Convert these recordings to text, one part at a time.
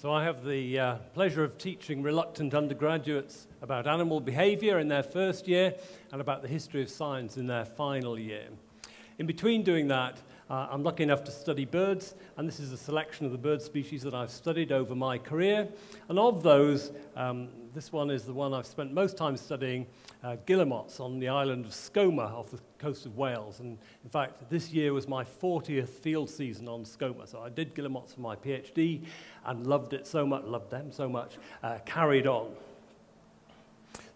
So I have the uh, pleasure of teaching reluctant undergraduates about animal behavior in their first year and about the history of science in their final year. In between doing that, uh, I'm lucky enough to study birds, and this is a selection of the bird species that I've studied over my career. And of those, um, this one is the one I've spent most time studying, uh, guillemots on the island of Skomer off the coast of Wales. And in fact, this year was my 40th field season on Skomer. So I did guillemots for my PhD and loved it so much, loved them so much, uh, carried on.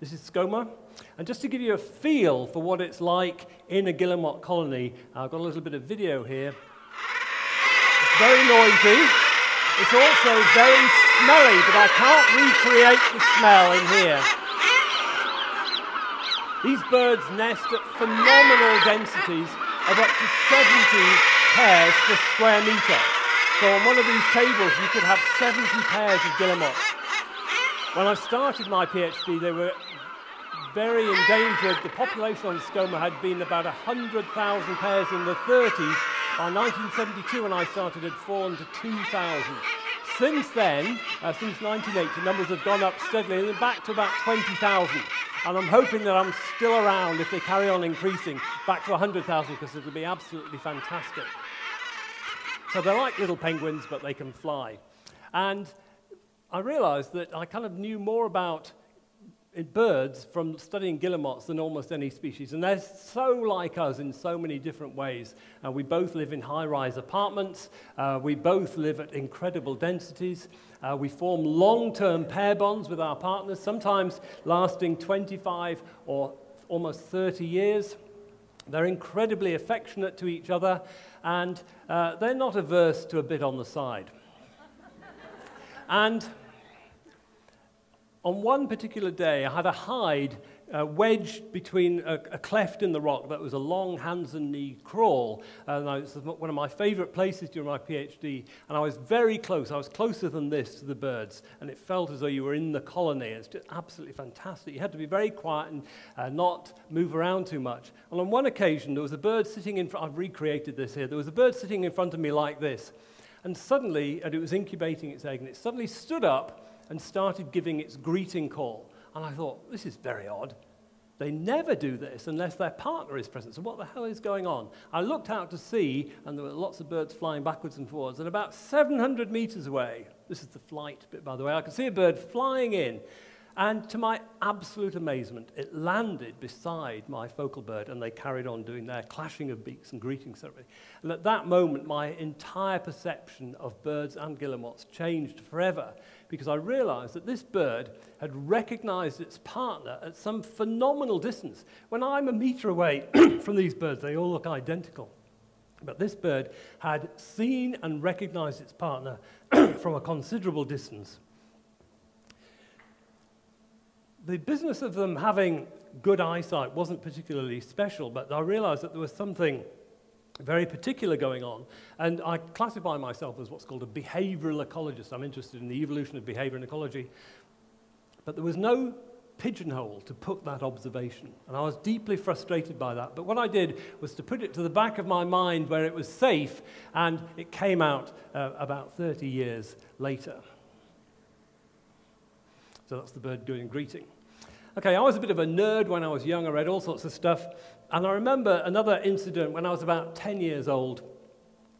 This is Skomer. And just to give you a feel for what it's like in a guillemot colony, I've got a little bit of video here. It's very noisy. It's also very smelly, but I can't recreate the smell in here. These birds nest at phenomenal densities of up to 70 pairs per square meter. So on one of these tables, you could have 70 pairs of guillemots. When I started my PhD, they were very endangered. The population on Skomer had been about 100,000 pairs in the 30s. By 1972, when I started, it had fallen to 2,000. Since then, uh, since 1980, numbers have gone up steadily and back to about 20,000. And I'm hoping that I'm still around if they carry on increasing back to 100,000 because it'll be absolutely fantastic. So they're like little penguins, but they can fly. And I realized that I kind of knew more about birds from studying guillemots than almost any species. And they're so like us in so many different ways. Uh, we both live in high rise apartments. Uh, we both live at incredible densities. Uh, we form long term pair bonds with our partners, sometimes lasting 25 or almost 30 years. They're incredibly affectionate to each other, and uh, they're not averse to a bit on the side. and on one particular day, I had a hide uh, wedged between a, a, cleft in the rock that was a long hands and knee crawl. And I, was one of my favorite places during my PhD. And I was very close. I was closer than this to the birds. And it felt as though you were in the colony. It's just absolutely fantastic. You had to be very quiet and uh, not move around too much. And on one occasion, there was a bird sitting in front. I've recreated this here. There was a bird sitting in front of me like this. And suddenly, and it was incubating its egg, and it suddenly stood up and started giving its greeting call. And I thought, this is very odd. They never do this unless their partner is present. So, what the hell is going on? I looked out to sea, and there were lots of birds flying backwards and forwards. And about 700 meters away, this is the flight bit, by the way, I could see a bird flying in. And to my absolute amazement, it landed beside my focal bird, and they carried on doing their clashing of beaks and greeting ceremony. And at that moment, my entire perception of birds and guillemots changed forever because I realized that this bird had recognized its partner at some phenomenal distance. When I'm a meter away from these birds, they all look identical. But this bird had seen and recognized its partner from a considerable distance. The business of them having good eyesight wasn't particularly special, but I realized that there was something very particular going on. And I classify myself as what's called a behavioral ecologist. I'm interested in the evolution of behavior and ecology. But there was no pigeonhole to put that observation. And I was deeply frustrated by that. But what I did was to put it to the back of my mind where it was safe, and it came out uh, about 30 years later. So that's the bird doing greeting. Okay, I was a bit of a nerd when I was young. I read all sorts of stuff. And I remember another incident when I was about 10 years old,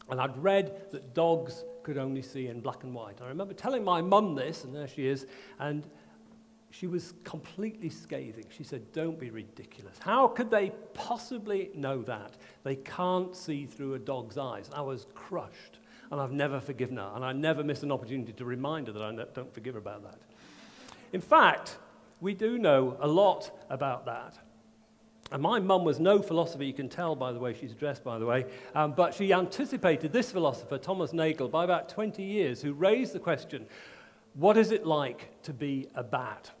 and I'd read that dogs could only see in black and white. I remember telling my mum this, and there she is, and she was completely scathing. She said, Don't be ridiculous. How could they possibly know that? They can't see through a dog's eyes. I was crushed, and I've never forgiven her, and I never miss an opportunity to remind her that I don't forgive her about that. In fact, we do know a lot about that. And my mum was no philosopher, you can tell by the way she's dressed, by the way, um, but she anticipated this philosopher, Thomas Nagel, by about 20 years, who raised the question what is it like to be a bat?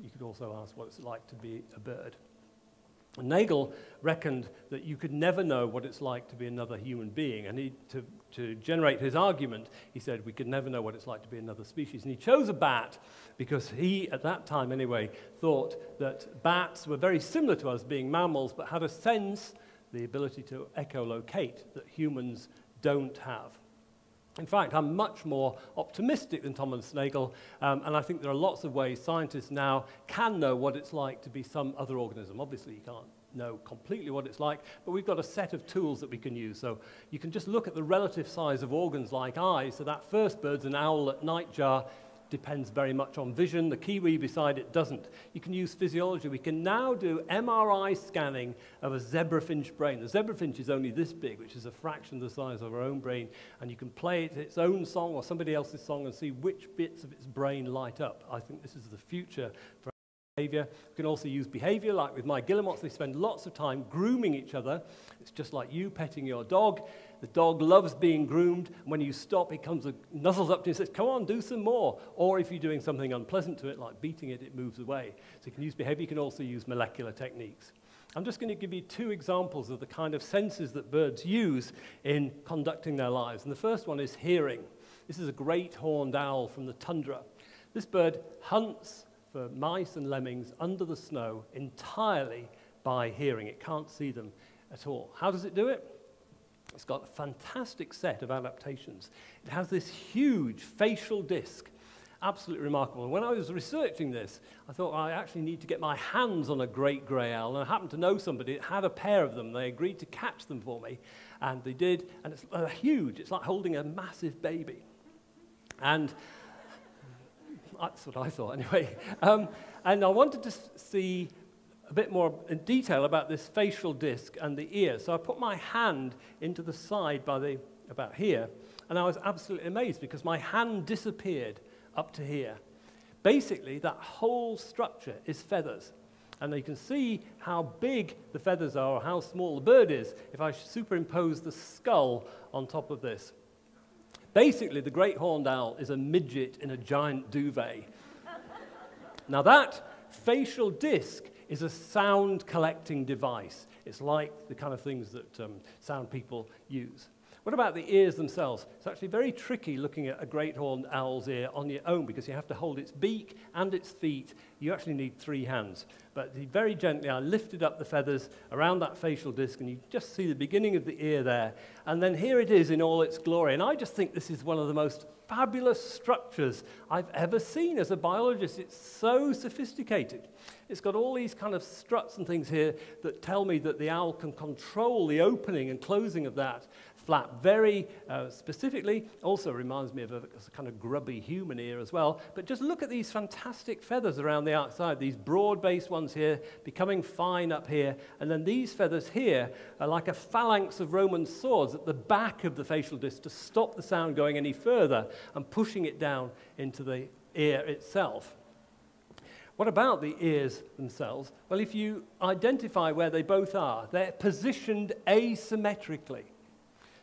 You could also ask what it's like to be a bird. Nagel reckoned that you could never know what it's like to be another human being. And he, to, to generate his argument, he said we could never know what it's like to be another species. And he chose a bat because he, at that time anyway, thought that bats were very similar to us, being mammals, but had a sense, the ability to echolocate, that humans don't have. In fact, I'm much more optimistic than Thomas Nagel, um, and I think there are lots of ways scientists now can know what it's like to be some other organism. Obviously, you can't know completely what it's like, but we've got a set of tools that we can use. So you can just look at the relative size of organs like eyes. So that first bird's an owl at nightjar, depends very much on vision. The kiwi beside it doesn't. You can use physiology. We can now do MRI scanning of a zebrafinch brain. The zebrafinch is only this big, which is a fraction of the size of our own brain, and you can play it its own song or somebody else's song and see which bits of its brain light up. I think this is the future for behavior. We can also use behavior, like with my guillemots. They spend lots of time grooming each other. It's just like you petting your dog. The dog loves being groomed. And when you stop, it comes and nuzzles up to you and says, Come on, do some more. Or if you're doing something unpleasant to it, like beating it, it moves away. So you can use behavior. You can also use molecular techniques. I'm just going to give you two examples of the kind of senses that birds use in conducting their lives. And the first one is hearing. This is a great horned owl from the tundra. This bird hunts for mice and lemmings under the snow entirely by hearing. It can't see them at all. How does it do it? It's got a fantastic set of adaptations. It has this huge facial disc, absolutely remarkable. And when I was researching this, I thought I actually need to get my hands on a great grey owl. And I happened to know somebody that had a pair of them. They agreed to catch them for me, and they did. And it's uh, huge. It's like holding a massive baby. And that's what I thought anyway. Um, and I wanted to see a bit more in detail about this facial disc and the ear. So I put my hand into the side by the, about here, and I was absolutely amazed because my hand disappeared up to here. Basically, that whole structure is feathers. And you can see how big the feathers are or how small the bird is if I superimpose the skull on top of this. Basically, the great horned owl is a midget in a giant duvet. now, that facial disc is a sound collecting device. It's like the kind of things that um, sound people use. What about the ears themselves? It's actually very tricky looking at a great horned owl's ear on your own because you have to hold its beak and its feet. You actually need three hands. But very gently, I lifted up the feathers around that facial disc, and you just see the beginning of the ear there. And then here it is in all its glory. And I just think this is one of the most fabulous structures I've ever seen as a biologist. It's so sophisticated. It's got all these kind of struts and things here that tell me that the owl can control the opening and closing of that flap very uh, specifically. Also reminds me of a, a, kind of grubby human ear as well. But just look at these fantastic feathers around the outside, these broad-based ones here, becoming fine up here. And then these feathers here are like a phalanx of Roman swords at the back of the facial disc to stop the sound going any further and pushing it down into the ear itself. What about the ears themselves? Well, if you identify where they both are, they're positioned asymmetrically.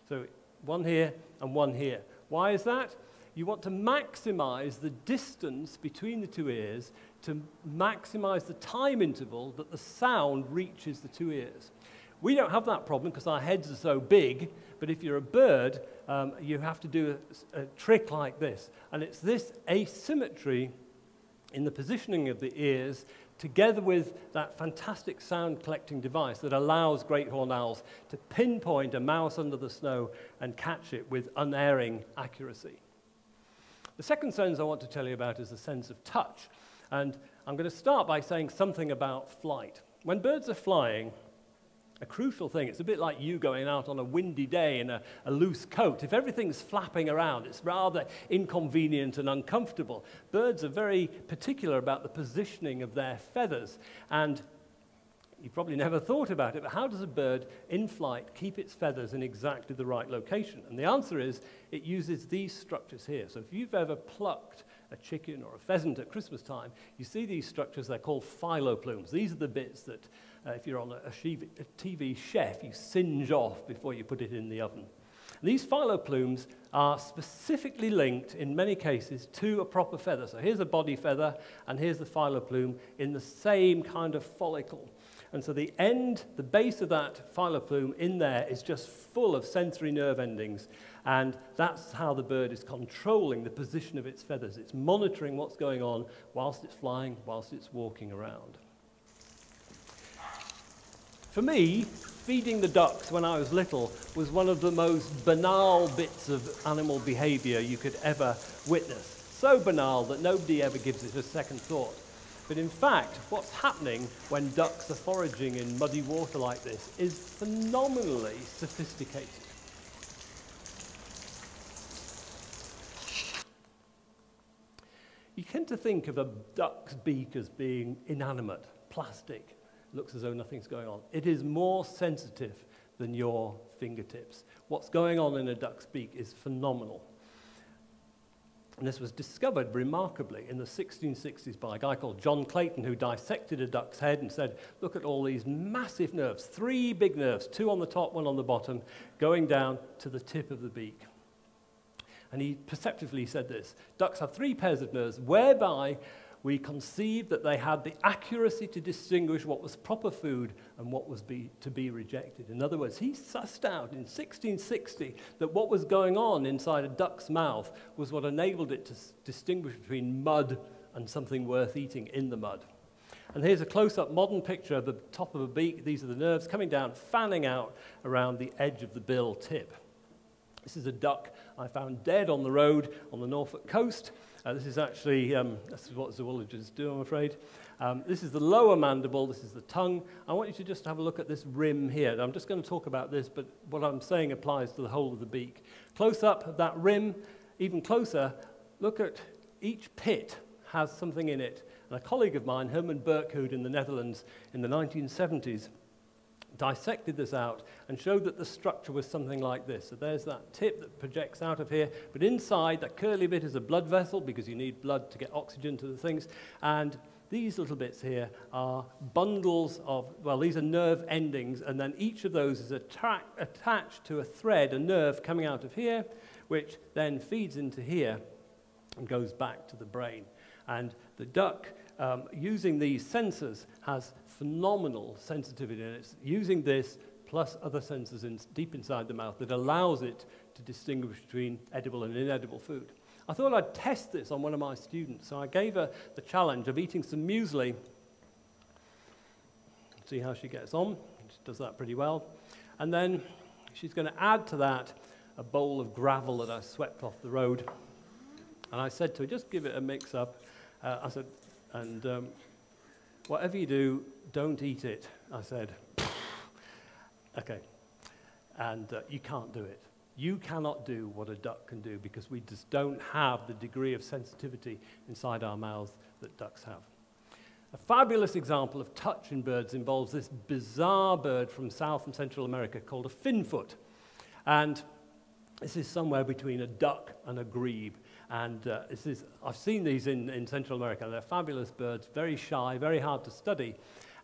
So one here and one here. Why is that? You want to maximize the distance between the two ears to maximize the time interval that the sound reaches the two ears. We don't have that problem because our heads are so big, but if you're a bird, um, you have to do a, a trick like this. And it's this asymmetry in the positioning of the ears together with that fantastic sound collecting device that allows great horned owls to pinpoint a mouse under the snow and catch it with unerring accuracy. The second sense I want to tell you about is the sense of touch. And I'm going to start by saying something about flight. When birds are flying, a crucial thing. It's a bit like you going out on a windy day in a, a, loose coat. If everything's flapping around, it's rather inconvenient and uncomfortable. Birds are very particular about the positioning of their feathers. And you probably never thought about it, but how does a bird in flight keep its feathers in exactly the right location? And the answer is it uses these structures here. So if you've ever plucked a chicken or a pheasant at Christmas time, you see these structures, they're called filoplumes. These are the bits that uh, if you're on a, TV chef, you singe off before you put it in the oven. And these filoplumes are specifically linked, in many cases, to a proper feather. So here's a body feather, and here's the filoplume in the same kind of follicle. And so the end, the base of that filoplume in there is just full of sensory nerve endings. And that's how the bird is controlling the position of its feathers. It's monitoring what's going on whilst it's flying, whilst it's walking around. For me, feeding the ducks when I was little was one of the most banal bits of animal behavior you could ever witness. So banal that nobody ever gives it a second thought. But in fact, what's happening when ducks are foraging in muddy water like this is phenomenally sophisticated. You tend to think of a duck's beak as being inanimate, plastic, looks as though nothing's going on. It is more sensitive than your fingertips. What's going on in a duck's beak is phenomenal. And this was discovered remarkably in the 1660s by a guy called John Clayton, who dissected a duck's head and said, Look at all these massive nerves, three big nerves, two on the top, one on the bottom, going down to the tip of the beak. And he perceptively said this Ducks have three pairs of nerves whereby we conceived that they had the accuracy to distinguish what was proper food and what was be, to be rejected. In other words, he sussed out in 1660 that what was going on inside a duck's mouth was what enabled it to distinguish between mud and something worth eating in the mud. And here's a close up modern picture of the top of a beak. These are the nerves coming down, fanning out around the edge of the bill tip. This is a duck I found dead on the road on the Norfolk coast. Uh, this is actually, um, this is what zoologists do, I'm afraid. Um, this is the lower mandible, this is the tongue. I want you to just have a look at this rim here. I'm just going to talk about this, but what I'm saying applies to the whole of the beak. Close up that rim, even closer, look at each pit has something in it. And a colleague of mine, Herman Berkhoudt in the Netherlands in the 1970s, dissected this out and showed that the structure was something like this. So there's that tip that projects out of here, but inside that curly bit is a blood vessel because you need blood to get oxygen to the things. And these little bits here are bundles of, well, these are nerve endings, and then each of those is attached to a thread, a nerve coming out of here, which then feeds into here and goes back to the brain. And the duck, um, using these sensors, has phenomenal sensitivity, and it's using this plus other sensors in, deep inside the mouth that allows it to distinguish between edible and inedible food. I thought I'd test this on one of my students, so I gave her the challenge of eating some muesli. See how she gets on. She does that pretty well. And then she's going to add to that a bowl of gravel that I swept off the road. And I said to her, just give it a mix up. Uh, I said, and um, whatever you do, don't eat it. I said, okay. And uh, you can't do it. You cannot do what a duck can do because we just don't have the degree of sensitivity inside our mouths that ducks have. A fabulous example of touch in birds involves this bizarre bird from South and Central America called a finfoot. And this is somewhere between a duck and a grebe. And uh, this is, I've seen these in, in Central America. They're fabulous birds, very shy, very hard to study.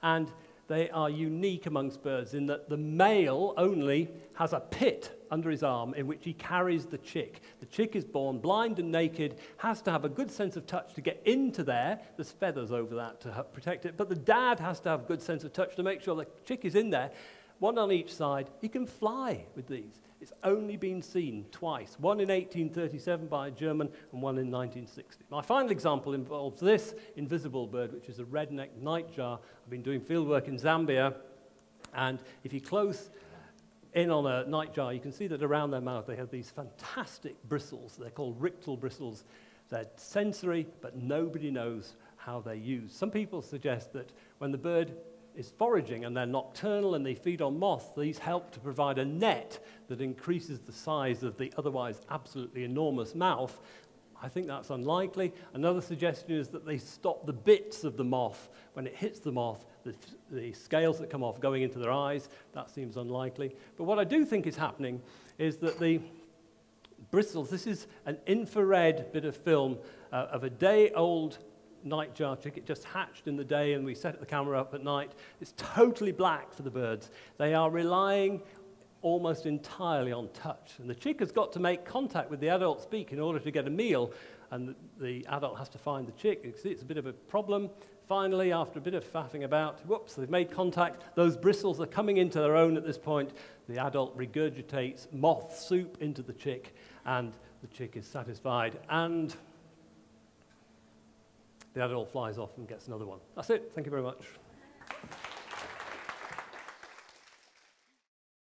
And they are unique amongst birds in that the male only has a pit under his arm in which he carries the chick. The chick is born blind and naked, has to have a good sense of touch to get into there. There's feathers over that to protect it, but the dad has to have a good sense of touch to make sure the chick is in there. One on each side. He can fly with these. It's only been seen twice, one in 1837 by a German and one in 1960. My final example involves this invisible bird, which is a red-necked nightjar. I've been doing fieldwork in Zambia, and if you close in on a nightjar, you can see that around their mouth they have these fantastic bristles. They're called rictal bristles. They're sensory, but nobody knows how they're used. Some people suggest that when the bird is foraging and they're nocturnal and they feed on moths, these help to provide a net that increases the size of the otherwise absolutely enormous mouth. I think that's unlikely. Another suggestion is that they stop the bits of the moth when it hits the moth, the, the scales that come off going into their eyes. That seems unlikely. But what I do think is happening is that the bristles, this is an infrared bit of film uh, of a day old nightjar chicken just hatched in the day and we set the camera up at night. It's totally black for the birds. They are relying almost entirely on touch. And the chick has got to make contact with the adult's beak in order to get a meal. And the, adult has to find the chick. See, it's a bit of a problem. Finally, after a bit of faffing about, whoops, they've made contact. Those bristles are coming into their own at this point. The adult regurgitates moth soup into the chick, and the chick is satisfied. And the adult flies off and gets another one. That's it. Thank you very much.